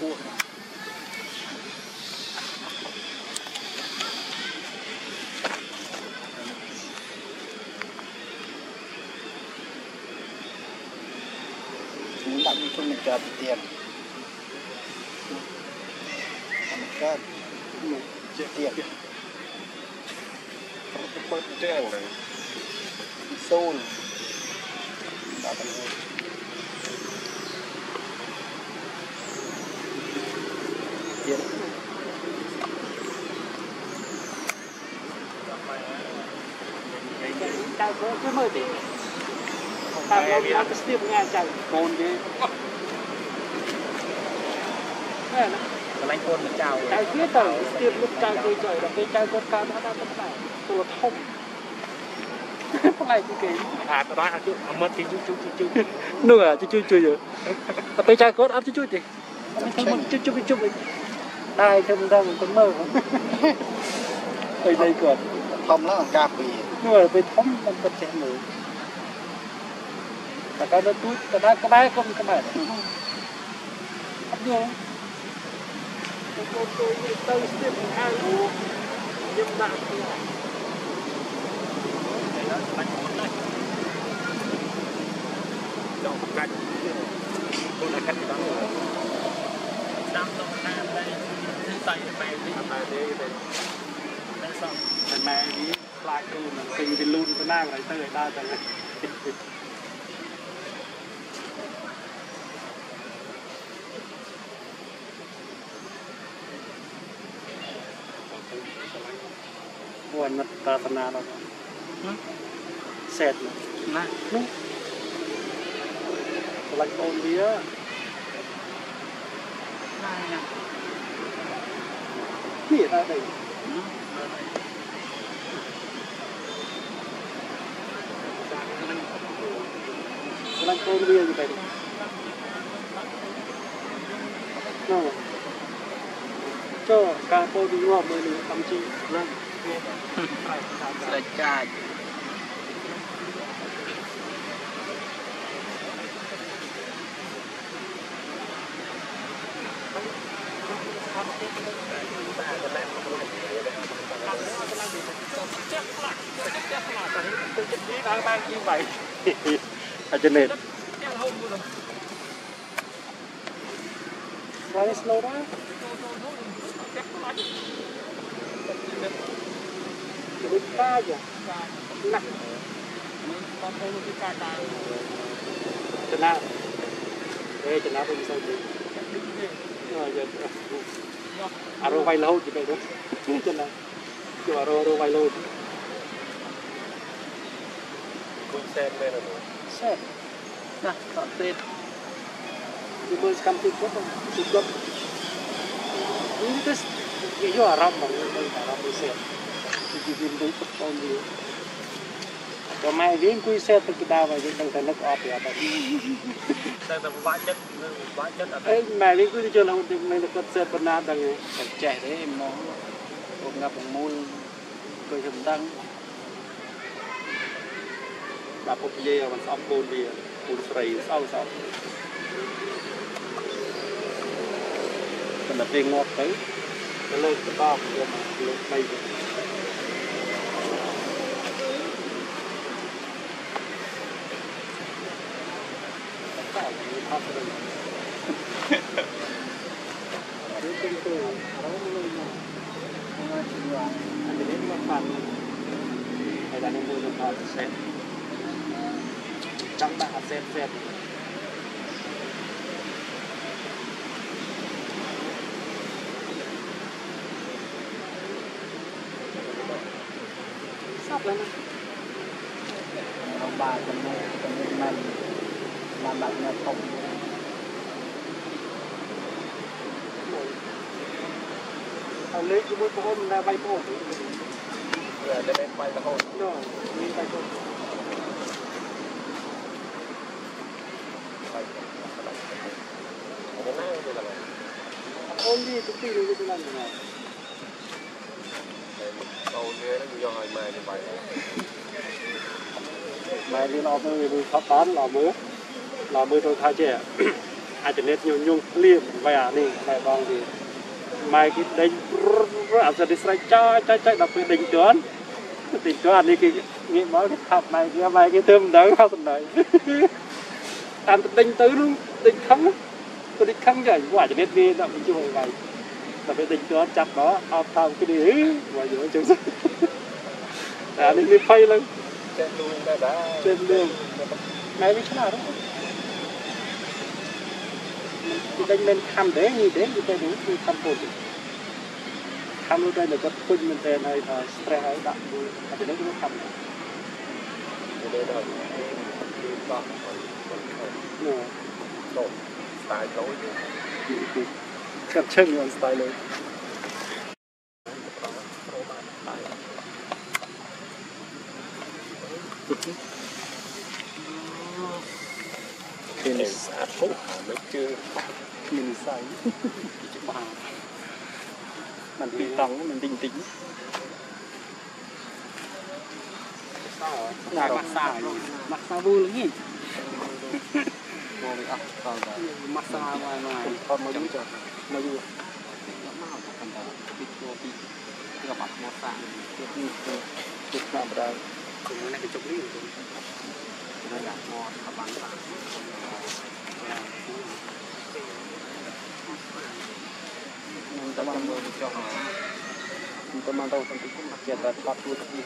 cua chúng ta đi chung mình chờ tiền mình chờ tiền Hãy subscribe cho kênh Ghiền Mì Gõ Để không bỏ lỡ những video hấp dẫn ចៅមើលគឺមើលទេតាមលោកអត់ស្ទាបងាយចៅកូនគេណែកន្លែងកូនមកចៅចៅគេទៅស្ទាបលោកចៅគេចុយដល់ពេលចៅគាត់កើតមកដល់ទៅដែរទូធំផ្លែគេអាតដល់អាជួយអមត់ជួយជួយជួយនោះអាជួយជួយដល់ពេលចៅគាត់អត់ជួយទេជួយជួយជួយជួយតែខ្ញុំដឹងមិនទៅមើលអីនេះគាត់ធំឡើងអាកាពី người về thống lên bên trẻ nữ và cái đó tút cái đó cái bái không cái bài đó hấp vô tôi xin hai lúc nhưng mà Hãy subscribe cho kênh Ghiền Mì Gõ Để không bỏ lỡ những video hấp dẫn lạ cứ tình thì luôn có nàng lấy tới ta chẳng hạn Buồn mất ta tầm nào đó Sẹt mà Nà Nà Lạnh ôn đi á Này nè Nghĩa ta đây Nghĩa ta đây lang Colombia như vậy nó cho cà cô đi ngọ mới được tâm trí lên là chạy Hãy subscribe cho kênh Ghiền Mì Gõ Để không bỏ lỡ những video អាចនេតហើយស្លូដែរវិតាយ៉ាណាស់បងប្អូនពីកាតាចំណាអេចំណាទៅមិនសូវទេអើយកអរវៃលោតទៅទៅចំណាយកអររវៃលោតគូសែនមែនទេសេត set. Nah, not played. People come to cook, to cook. You just, you are rumble, you are rumble set. You give him the cook on you. ប្រម៉ែវិញអង្គុយសេទឹកដាវហើយយើងដឹងតែនឹកអត់ពីអត់ដែរតែតែពិបាកចិត្តនៅពិបាកចិត្តអត់ដែរម៉ែវិញគឺចូលក្នុងទីមិនគាត់សេប៉ុណ្ណាដឹងតែចេះទេហ្មងគាត់ងាប់ប្រមូលគាត់ខ្ញុំដឹង បាទពុកយាយមិនស្អប់កូនវាកូនស្រីស្អប់ស្អប់ប៉ុន្តែពេលងាប់ទៅទៅលើកតបយកលើកបីទៅតែវាអត់ត្រូវទៅទៅរោមលុយមកមកជួយអានេះមកផាត់ហើយដល់នឹងមួយទៅផាត់សេះ các bạn xem xem sóc lên ông bà cần mua cần mua mình làm bạn nhập không? Hãy subscribe cho kênh Ghiền Mì Gõ Để không bỏ lỡ những bay hấp dẫn អូននេះទុកទីនេះទៅឡើងណា កូនវានឹងយកឲ្យម៉ែទៅបាយ ម៉ែរៀនអត់ទៅវាខត់តានឡមើលឡមើលទៅថាចេះ អាចនេះញញងភ្លៀងបែអានេះបែបងទីម៉ែគេដេញអត់ទៅស្រែកចោចចចដ tôi đi khăng rồi cũng phải biết đi là mình chưa hồi mày là phải định cho chặt đó học tham cái đi ngoài và giữa chúng à đi đi phay lên trên đường đã đã trên đường này mới thế nào đó thì đánh bên khăm đấy như đến thì cái đúng thì khăm bột khăm lúc đây là có quân mình tên này là stress hay đạn vui và đến đấy cũng khăm này cái đấy là cái cái bạc rồi rồi rồi. Style tối Ganz schön wie man Style läuft. Mini sạch chưa Mini sạch Mình tinh tóng, mình tinh tính Sao rồi? Mặt xa rồi. Xa vui lắm nhỉ? មកអស់តោះមកសាមកមកអត់មកយូរចុះមកយូរមកប៉ុន្តែពីជួពីគឺបាត់មកសាជួពីជួធម្មតាគឺនៅកញ្ចក់នេះគឺដាក់មកកបាំងសាខ្ញុំតាមមើលចុះខ្ញុំតាមទៅសន្តិគុំមកជាដល់បាត់ទួទី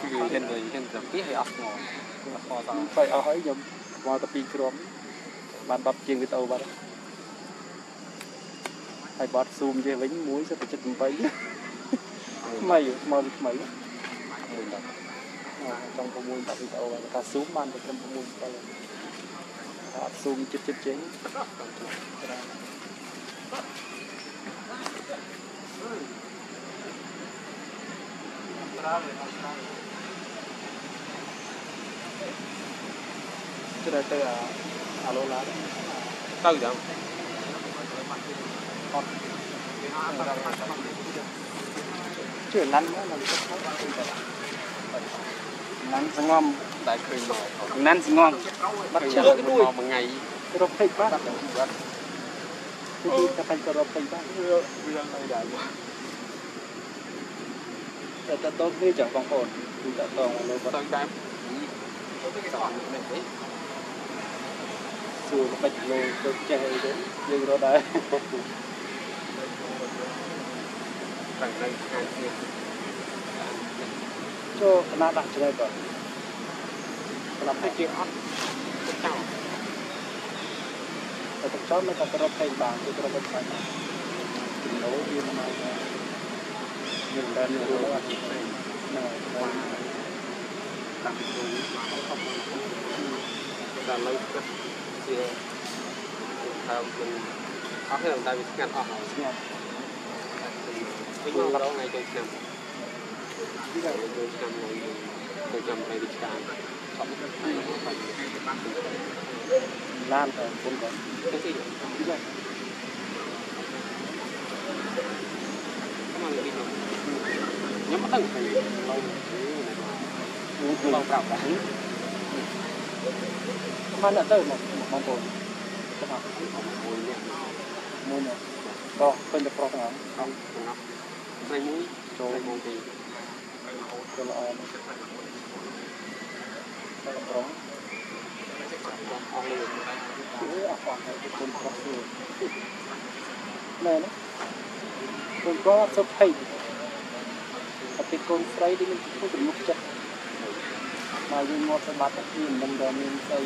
គឺយើងយើងទៅពីឲ្យអស់មកគឺអស់តោះទៅឲ្យខ្ញុំ មកទៅពីក្រុមបាន10ជាងវីដេអូបាត់ហើយបាត់ស៊ូមចេះវិញ1សិត78ថ្មីមកថ្មីមួយដល់ចង់6បាត់វីដេអូហើយថាស៊ូមបានតែត្រឹម6 7ថាអត់ស៊ូមចិត្តចិត្តចេញ Sudah ទៅអាឡូឡាទៅ ചിലട്ട് അലോല സാധിക്കാം chứ lăn nữa là lăn sẽ ngon tại cười ngon lăn sẽ ngon. Bắt chả cái đuôi một ngày cái đó thích bác cái gì cái thành cái đó thích bác riêng này đã quá. แต่ตะโต๊ะนี่จากของคนดูตะตองเราก็ต้องได้ตัวที่สองเนี่ย សួរបិចលោកទៅចេះអីទៅយើងរត់ដែរខាងនេះខាងនេះចូលគណៈដាក់ជ្រៃបើគណៈជាអត់ទៅចោលតែទៅចោលមិនតែរត់តែបានគឺរត់មិនបានលោវាមិនបានយើងបានរត់អត់ទេណាបានកម្មវិធីបានអត់បានតែឡើយគិត ជាថាមិនអស់ទេតែវាស្ងាត់អស់ហើយ ស្ងាត់ វិញមករងថ្ងៃចូលឆ្នាំពីដល់ចូលឆ្នាំនៅចូលឆ្នាំថ្ងៃវិច្ឆិកាសពទៅទៅ ឡានតែពុនគាត់ ទៅទី ពីដល់ មកពីខ្ញុំអត់ដឹងទៅទៅ មួយ ប្រហែលអ្នកទៅមកបងប្អូនទៅមកមួយនេះមួយនេះតោះពេញតែប្រុសទាំងអស់ខំទាំងអស់ស្រីមួយចូលមួយទីចូលល្អមកចូលប្រុសអស់លឿនគឺអស់គាត់ទៅគុំប្រុសគឺណែណាគុំគាត់សុភ័យតែគុំស្រីនេះមានជំនុំចិត្ត មកយើងមកសម្បត្តិទីមិនដែលមានស្អី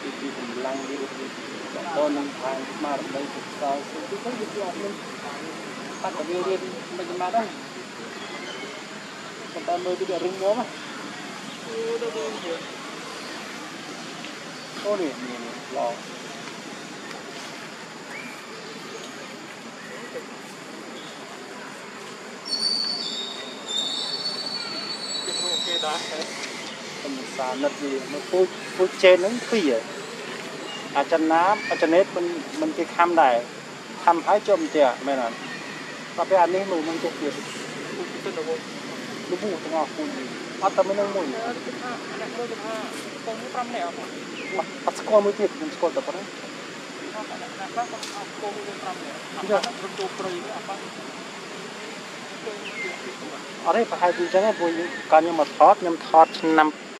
ពីពីកម្លាំងវាទៅនឹងខាងស្មារតីសិក្សាគឺទៅវាអត់មានបាត់តែវារៀនមិនចំណាត់ដែរប៉ុន្តែមើលទៅរឹងមាំអូនេះមានឡង គេដែរ ខ្ញុំសានិតវាមកពូជពូជចេនហ្នឹងពីរហើយអាចិនណាអាចិននេះមិនមិនគេខំដែរខំហើយចុំតែមែនអត់តែពេលអានេះមើលមិនចេះទៀតទៅទៅលូបទាំងអស់ពូជអត់តែមិននឹងមួយអ្នកមើលទៅថាកុំ5នាក់អត់អត់ស្គាល់មួយទៀតខ្ញុំស្គាល់តែប៉ុណ្ណឹងថាខ្លះគាត់អត់គោមួយ5នាក់អត់រត់ចូលព្រៃអត់បានអត់ទេប្រហែលជាអញ្ចឹងឯងព្រោះកាលខ្ញុំមកថតខ្ញុំថតឆ្នាំ